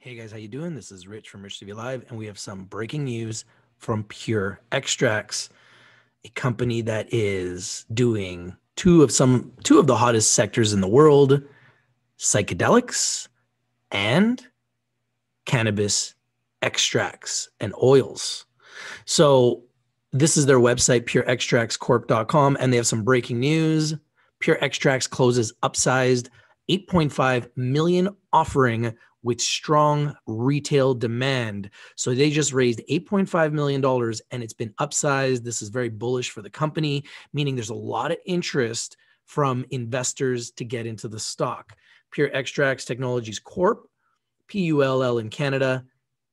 Hey guys, how you doing? This is Rich from Rich TV Live, and we have some breaking news from Pure Extracts, a company that is doing two of some two of the hottest sectors in the world, psychedelics and cannabis extracts and oils. So this is their website, pureextractscorp.com, and they have some breaking news. Pure Extracts closes upsized 8.5 million offering with strong retail demand. So they just raised $8.5 million and it's been upsized. This is very bullish for the company, meaning there's a lot of interest from investors to get into the stock. Pure Extracts Technologies Corp, PULL in Canada,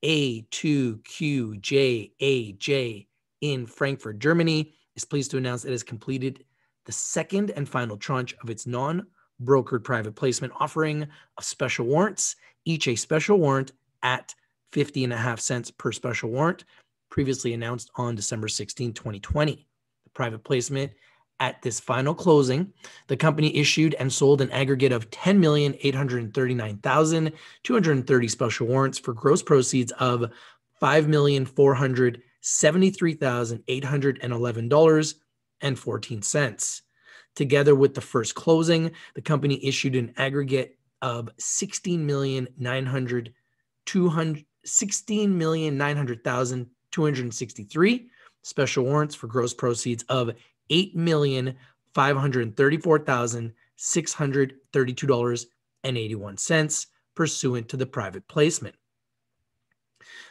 A2QJAJ in Frankfurt, Germany, is pleased to announce it has completed the second and final tranche of its non brokered private placement offering of special warrants, each a special warrant at 50 and a half cents per special warrant, previously announced on December 16, 2020. The private placement at this final closing, the company issued and sold an aggregate of 10,839,230 special warrants for gross proceeds of $5,473,811.14. Together with the first closing, the company issued an aggregate of 16,900 16,900,263 special warrants for gross proceeds of $8,534,632.81 pursuant to the private placement.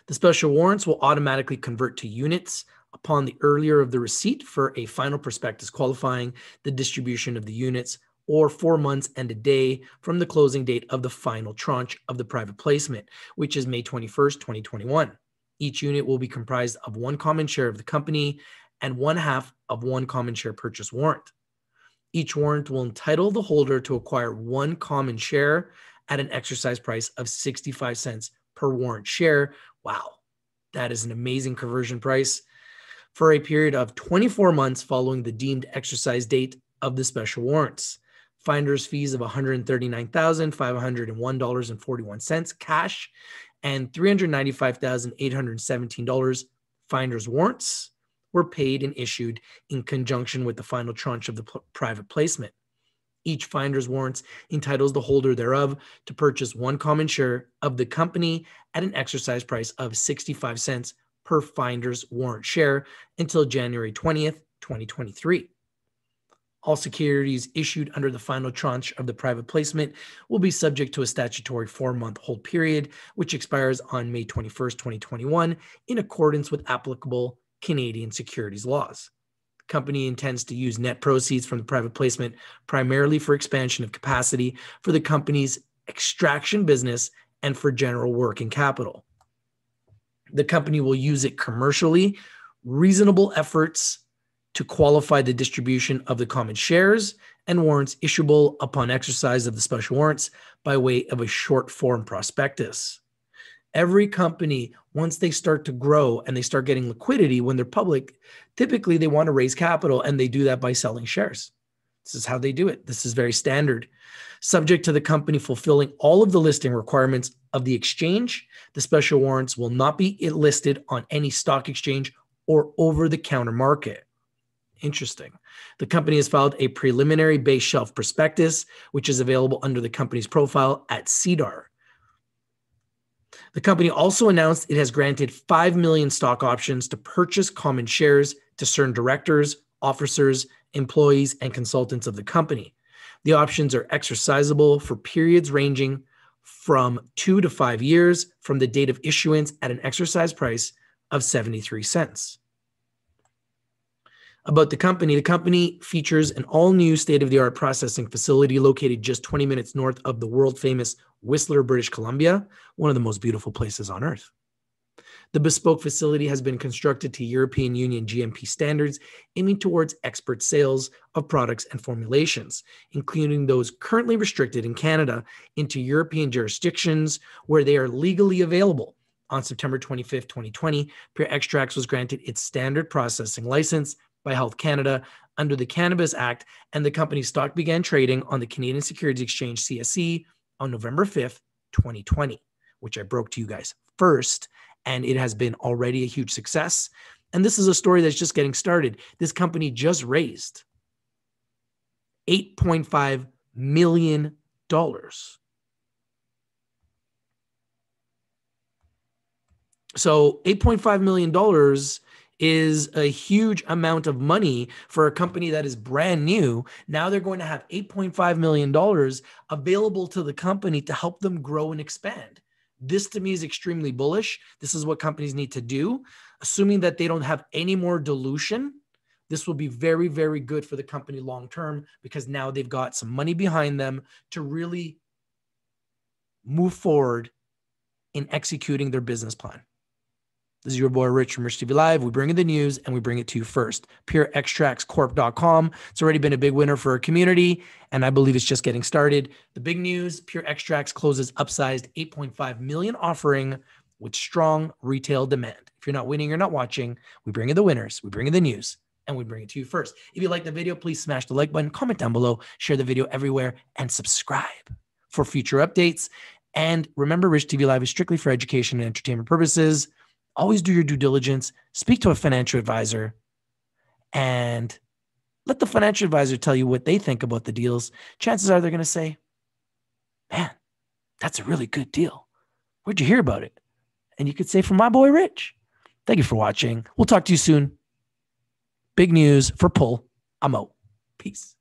The special warrants will automatically convert to units upon the earlier of the receipt for a final prospectus qualifying the distribution of the units or four months and a day from the closing date of the final tranche of the private placement, which is May 21st, 2021. Each unit will be comprised of one common share of the company and one half of one common share purchase warrant. Each warrant will entitle the holder to acquire one common share at an exercise price of 65 cents per warrant share. Wow, that is an amazing conversion price for a period of 24 months following the deemed exercise date of the special warrants. Finder's fees of $139,501.41 cash and $395,817 finder's warrants were paid and issued in conjunction with the final tranche of the private placement. Each finder's warrants entitles the holder thereof to purchase one common share of the company at an exercise price of 65 cents per finder's warrant share until January 20th, 2023. All securities issued under the final tranche of the private placement will be subject to a statutory four month hold period, which expires on May 21st, 2021, in accordance with applicable Canadian securities laws. The company intends to use net proceeds from the private placement primarily for expansion of capacity for the company's extraction business and for general working capital. The company will use it commercially. Reasonable efforts to qualify the distribution of the common shares and warrants issuable upon exercise of the special warrants by way of a short form prospectus. Every company, once they start to grow and they start getting liquidity when they're public, typically they want to raise capital and they do that by selling shares. This is how they do it. This is very standard. Subject to the company fulfilling all of the listing requirements of the exchange, the special warrants will not be listed on any stock exchange or over the counter market. Interesting. The company has filed a preliminary base shelf prospectus, which is available under the company's profile at SEDAR. The company also announced it has granted 5 million stock options to purchase common shares to certain directors, officers, employees, and consultants of the company. The options are exercisable for periods ranging from two to five years from the date of issuance at an exercise price of 73 cents. About the company, the company features an all new state of the art processing facility located just 20 minutes north of the world famous Whistler, British Columbia, one of the most beautiful places on earth. The bespoke facility has been constructed to European Union GMP standards, aiming towards expert sales of products and formulations, including those currently restricted in Canada into European jurisdictions where they are legally available. On September 25, 2020, Pure Extracts was granted its standard processing license by Health Canada under the Cannabis Act, and the company's stock began trading on the Canadian Securities Exchange CSE on November 5th, 2020 which I broke to you guys first, and it has been already a huge success. And this is a story that's just getting started. This company just raised $8.5 million. So $8.5 million is a huge amount of money for a company that is brand new. Now they're going to have $8.5 million available to the company to help them grow and expand. This to me is extremely bullish. This is what companies need to do. Assuming that they don't have any more dilution, this will be very, very good for the company long term because now they've got some money behind them to really move forward in executing their business plan. This is your boy Rich from Rich TV Live. We bring you the news and we bring it to you first. PureExtractsCorp.com. It's already been a big winner for our community, and I believe it's just getting started. The big news Pure Extracts closes upsized 8.5 million offering with strong retail demand. If you're not winning, you're not watching. We bring you the winners, we bring you the news, and we bring it to you first. If you like the video, please smash the like button, comment down below, share the video everywhere, and subscribe for future updates. And remember, Rich TV Live is strictly for education and entertainment purposes always do your due diligence, speak to a financial advisor, and let the financial advisor tell you what they think about the deals. Chances are they're going to say, Man, that's a really good deal. Where'd you hear about it? And you could say, From my boy Rich. Thank you for watching. We'll talk to you soon. Big news for Pull. I'm out. Peace.